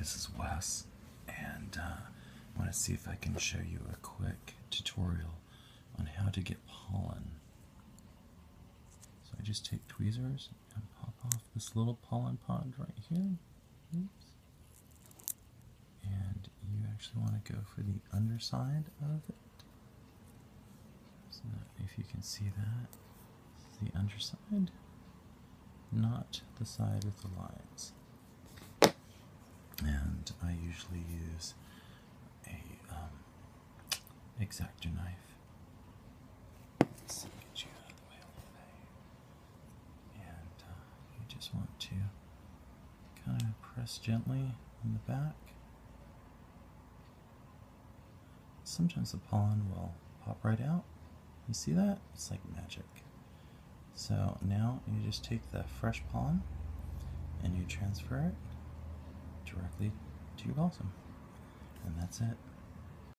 this is Wes, and uh, I want to see if I can show you a quick tutorial on how to get pollen. So I just take tweezers and pop off this little pollen pod right here. Oops. And you actually want to go for the underside of it. So that if you can see that, the underside, not the side with the lines. And I usually use a um, X-Acto knife. And uh, you just want to kind of press gently on the back. Sometimes the pollen will pop right out. You see that? It's like magic. So now you just take the fresh pollen and you transfer it directly your balsam. And that's it.